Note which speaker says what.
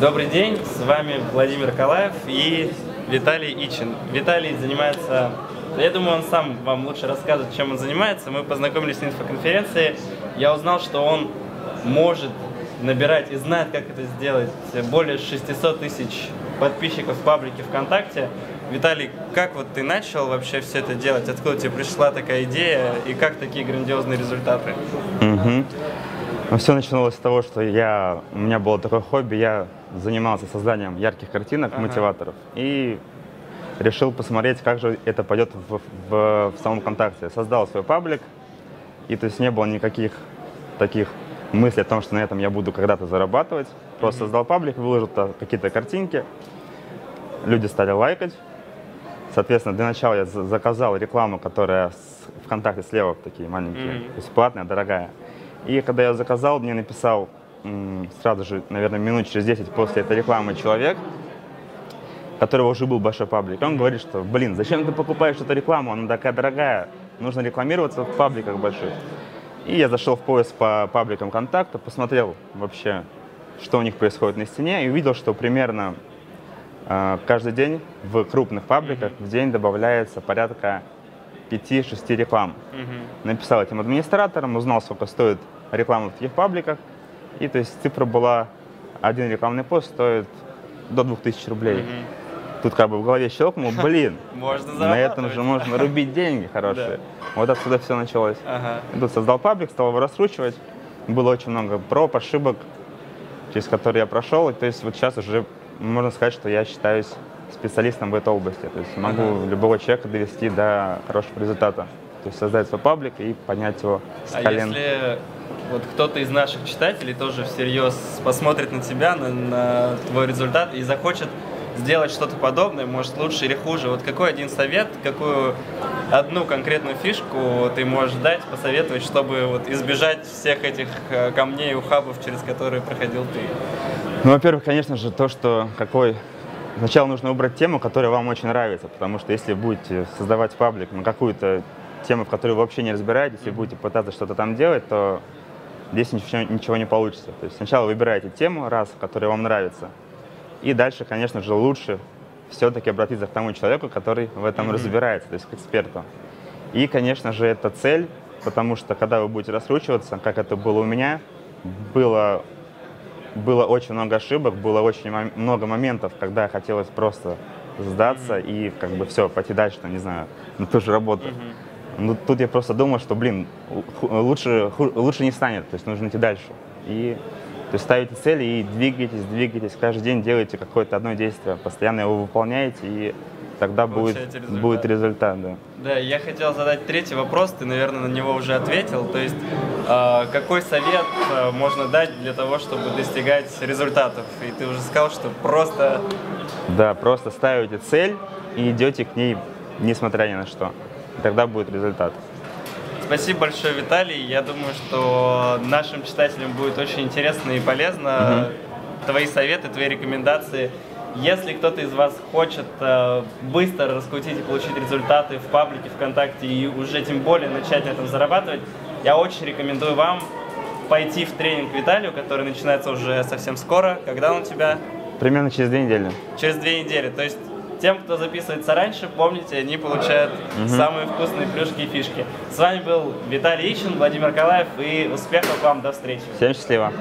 Speaker 1: Добрый день, с вами Владимир Калаев и Виталий Ичин. Виталий занимается, я думаю, он сам вам лучше расскажет, чем он занимается. Мы познакомились на инфоконференции, я узнал, что он может набирать и знает, как это сделать более 600 тысяч подписчиков в паблике ВКонтакте. Виталий, как вот ты начал вообще все это делать? Откуда тебе пришла такая идея и как такие грандиозные результаты?
Speaker 2: Угу. Все начиналось с того, что я, у меня было такое хобби, я занимался созданием ярких картинок, ага. мотиваторов, и решил посмотреть, как же это пойдет в, в, в самом ВКонтакте. Создал свой паблик, и то есть не было никаких таких мыслей о том, что на этом я буду когда-то зарабатывать. Просто mm-hmm. создал паблик, выложил какие-то картинки, люди стали лайкать. Соответственно, для начала я заказал рекламу, которая с ВКонтакте слева такие маленькие, mm-hmm. то есть платная, дорогая. И когда я заказал, мне написал сразу же, наверное, минут через 10 после этой рекламы человек, которого уже был большой паблик. Он говорит, что, блин, зачем ты покупаешь эту рекламу, она такая дорогая, нужно рекламироваться в пабликах больших. И я зашел в поиск по пабликам контакта, посмотрел вообще, что у них происходит на стене, и увидел, что примерно э, каждый день в крупных пабликах в день добавляется порядка 5-6 реклам. Mm-hmm. Написал этим администраторам, узнал, сколько стоит реклама в таких пабликах. И то есть цифра была, один рекламный пост стоит до 2000 рублей. Mm-hmm. Тут как бы в голове щелкнул, блин,
Speaker 1: можно
Speaker 2: на этом же можно рубить деньги хорошие. Вот отсюда все началось. Ага. Тут создал паблик, стал его раскручивать. Было очень много проб, ошибок, через которые я прошел. И то есть вот сейчас уже можно сказать, что я считаюсь специалистом в этой области. То есть могу ага. любого человека довести до хорошего результата. То есть создать свой паблик и поднять его с
Speaker 1: а
Speaker 2: колен.
Speaker 1: если вот кто-то из наших читателей тоже всерьез посмотрит на тебя, на, на твой результат и захочет сделать что-то подобное, может лучше или хуже. Вот какой один совет, какую одну конкретную фишку ты можешь дать, посоветовать, чтобы вот избежать всех этих э, камней, ухабов, через которые проходил ты?
Speaker 2: Ну, во-первых, конечно же, то, что какой Сначала нужно выбрать тему, которая вам очень нравится, потому что если будете создавать паблик на какую-то тему, в которой вы вообще не разбираетесь, и будете пытаться что-то там делать, то здесь ничего, ничего не получится. То есть сначала выбираете тему, раз, которая вам нравится, и дальше, конечно же, лучше все-таки обратиться к тому человеку, который в этом mm-hmm. разбирается, то есть к эксперту. И, конечно же, это цель, потому что когда вы будете раскручиваться, как это было у меня, было было очень много ошибок, было очень много моментов, когда хотелось просто сдаться mm-hmm. и как бы все, пойти дальше, не знаю, на ту же работу. Mm-hmm. Ну, тут я просто думал, что, блин, лучше, лучше не станет, то есть нужно идти дальше. И то есть ставите цели и двигаетесь, двигаетесь, каждый день делаете какое-то одно действие, постоянно его выполняете, и тогда будет, результат. будет результат. Да.
Speaker 1: да, я хотел задать третий вопрос, ты, наверное, на него уже ответил. То есть, э, какой совет э, можно дать для того, чтобы достигать результатов? И ты уже сказал, что просто...
Speaker 2: Да, просто ставите цель и идете к ней, несмотря ни на что. И тогда будет результат.
Speaker 1: Спасибо большое, Виталий. Я думаю, что нашим читателям будет очень интересно и полезно угу. твои советы, твои рекомендации. Если кто-то из вас хочет э, быстро раскрутить и получить результаты в паблике ВКонтакте и уже тем более начать на этом зарабатывать, я очень рекомендую вам пойти в тренинг Виталию, который начинается уже совсем скоро. Когда он у тебя?
Speaker 2: Примерно через две недели.
Speaker 1: Через две недели. То есть тем, кто записывается раньше, помните, они получают угу. самые вкусные плюшки и фишки. С вами был Виталий Ичин, Владимир Калаев и успехов вам, до встречи.
Speaker 2: Всем счастливо.